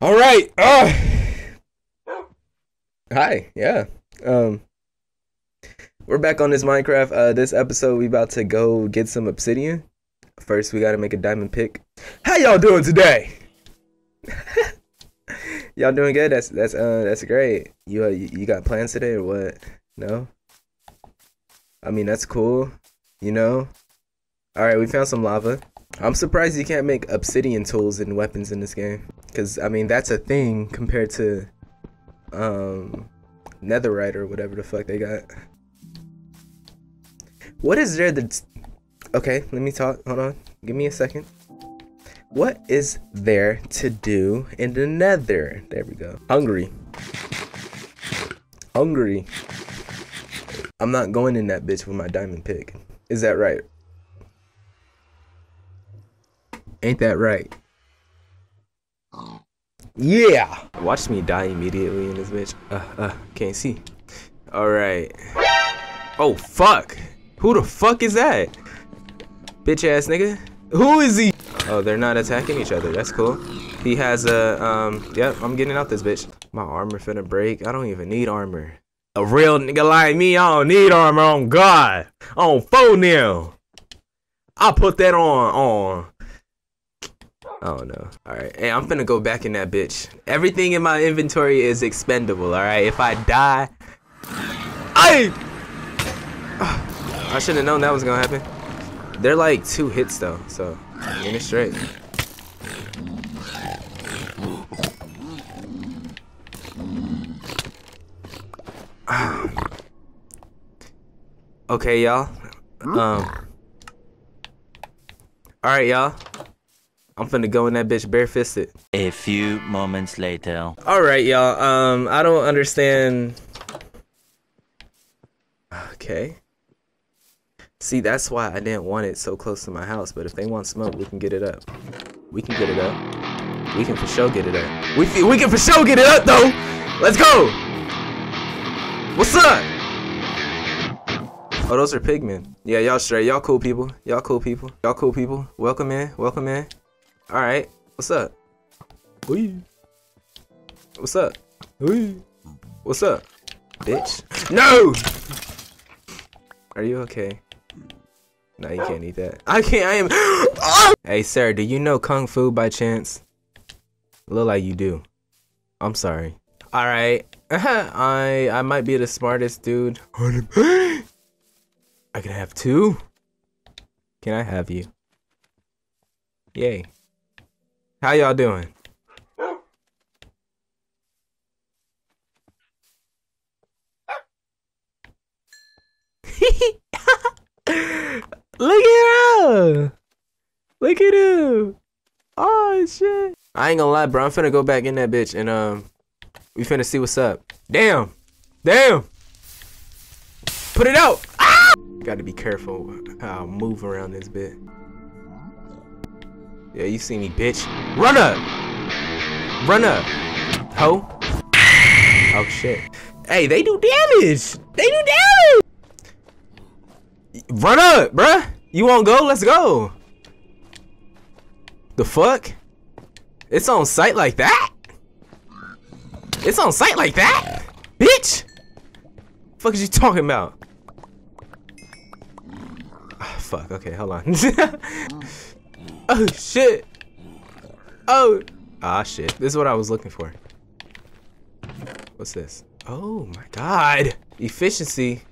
All right. Uh. Hi. Yeah. Um. We're back on this Minecraft. Uh, this episode we about to go get some obsidian. First, we gotta make a diamond pick. How y'all doing today? y'all doing good? That's that's uh that's great. You uh, you you got plans today or what? No. I mean that's cool. You know. All right, we found some lava. I'm surprised you can't make obsidian tools and weapons in this game. Cause I mean that's a thing compared to um netherite or whatever the fuck they got. What is there that's okay, let me talk. Hold on. Give me a second. What is there to do in the nether? There we go. Hungry. Hungry. I'm not going in that bitch with my diamond pick. Is that right? Ain't that right? Yeah! Watch me die immediately in this bitch. Uh, uh, can't see. Alright. Oh, fuck! Who the fuck is that? Bitch ass nigga? Who is he? Oh, they're not attacking each other. That's cool. He has a, um, yep, I'm getting out this bitch. My armor finna break. I don't even need armor. A real nigga like me, I don't need armor on God. On phone now. I put that on, on. Oh no. Alright. Hey, I'm finna go back in that bitch. Everything in my inventory is expendable, alright? If I die. I I should have known that was gonna happen. They're like two hits though, so get it straight. okay, y'all. Um. Alright, y'all. I'm finna go in that bitch barefisted. A few moments later. Alright, y'all. Um, I don't understand. Okay. See, that's why I didn't want it so close to my house. But if they want smoke, we can get it up. We can get it up. We can for sure get it up. We we can for sure get it up though. Let's go. What's up? Oh, those are pigmen. Yeah, y'all straight. Y'all cool people. Y'all cool people. Y'all cool people. Welcome in. Welcome in. All right. What's up? Wee. What's up? Wee. What's up? Bitch. No! Are you okay? No, you can't eat that. I can't. I am. hey, sir, do you know kung fu by chance? Look like you do. I'm sorry. All right. I I might be the smartest dude. I can have two. Can I have you? Yay. How y'all doing? Look at him! Look at him! Oh shit! I ain't gonna lie, bro. I'm finna go back in that bitch and um, we finna see what's up. Damn! Damn! Put it out! Ah! Gotta be careful how I move around this bit. Yeah, you see me, bitch. Run up! Run up! Ho! Oh shit. Hey, they do damage! They do damage! Run up, bruh. You won't go? Let's go. The fuck? It's on sight like that? It's on sight like that? Bitch! Fuck is you talking about? Ah, fuck, okay, hold on. oh, shit. Oh. Ah, shit. This is what I was looking for. What's this? Oh my god. Efficiency.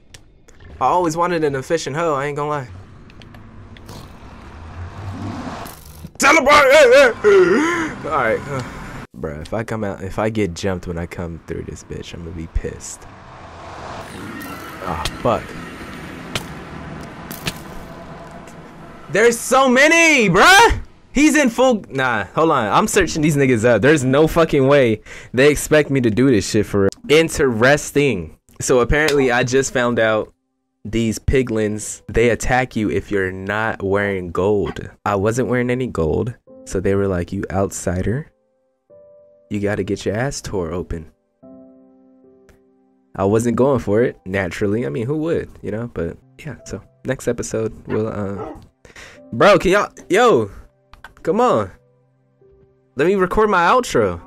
I always wanted an efficient hoe, I ain't gonna lie. Teleport! Alright. Bruh, if I come out, if I get jumped when I come through this bitch, I'm gonna be pissed. Ah, oh, fuck. There's so many, bruh! He's in full. Nah, hold on. I'm searching these niggas up. There's no fucking way they expect me to do this shit for real. Interesting. So apparently, I just found out these piglins they attack you if you're not wearing gold i wasn't wearing any gold so they were like you outsider you got to get your ass tore open i wasn't going for it naturally i mean who would you know but yeah so next episode we'll uh Bro, can y'all... Yo. Come on. Let me record my outro.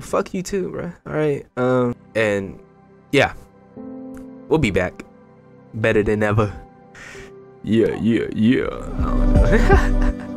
Fuck you too, bro. Alright. Um, and... Yeah. We'll be back. Better than ever. Yeah, yeah, yeah.